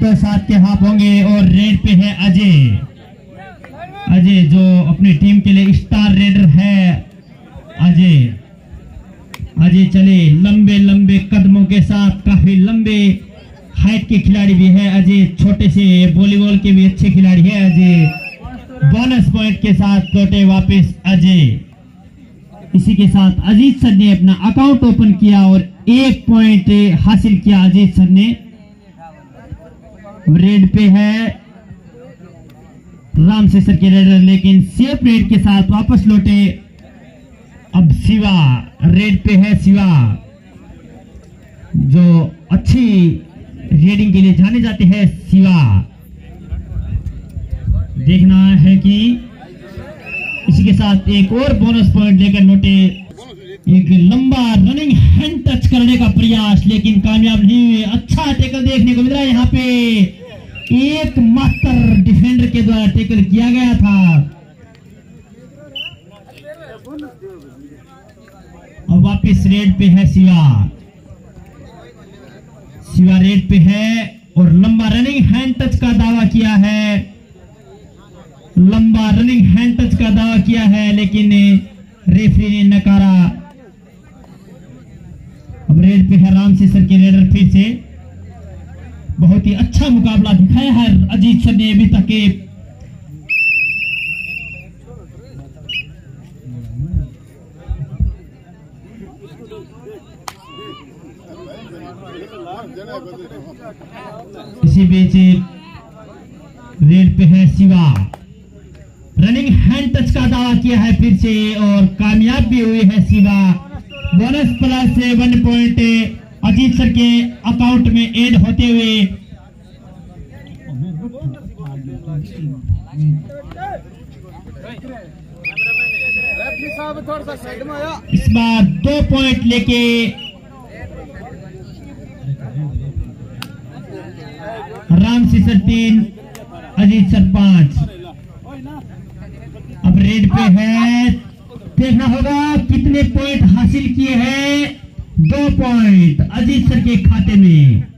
तो सात के हाफ़ होंगे और रेड पे है अजय। अजय जो अपनी टीम के लिए स्टार रेडर है, अजय। अजय चले लंबे लंबे कदमों के साथ, काफ़ी लंबे हाइट के खिलाड़ी भी है। अजय छोटे से वॉलीबॉल के भी अच्छे खिलाड़ी है, अजय। बोनस पॉइंट के साथ लौटे वापस अजय। इसी के साथ अजीत सर ने अपना अकाउंट ओपन किया और एक पॉइंट हासिल किया। अजीत सर ने रेड पे है। राम से सर के रेडर लेकिन सेफ़ रेड के साथ वापस लौटे। अब शिवा रेड पे है शिवा, जो अच्छी रेडिंग के लिए जाने जाते हैं। शिवा, देखना है कि इसी के साथ एक और बोनस पॉइंट लेकर लौटे। एक लंबा रनिंग हैंड टच करने का प्रयास, लेकिन कामयाब नहीं हुए। अच्छा टेकल देखने को मिल रहा है यहाँ पे। एक मास्टर डिफेंडर के द्वारा टेकल किया गया था। और वापस रेड पे है शिवा। शिवा रेड पे है और लंबा रनिंग हैंड टच का दावा किया है। लंबा रनिंग हैंड टच का दावा किया है, लेकिन रेफरी ने नकारा। अब रेड पे है राम से सर के रेडर फिर से। बहुत ही अच्छा मुकाबला दिखाया है अजीत सर ने अभी तक। इसी बीच रेड पे है शिवा। रनिंग हैंड टच का दावा किया है फिर से और कामयाब भी हुई है Shiva. Bonus plus one point Ajit sir के अकाउंट में एड होते हुए। इस बार दो पॉइंट लेके राम सी सर तीन, अजीत सर पाँच। रेड पे है। देखना होगा कितने पॉइंट हासिल किए हैं। दो पॉइंट अजीत सर के खाते में।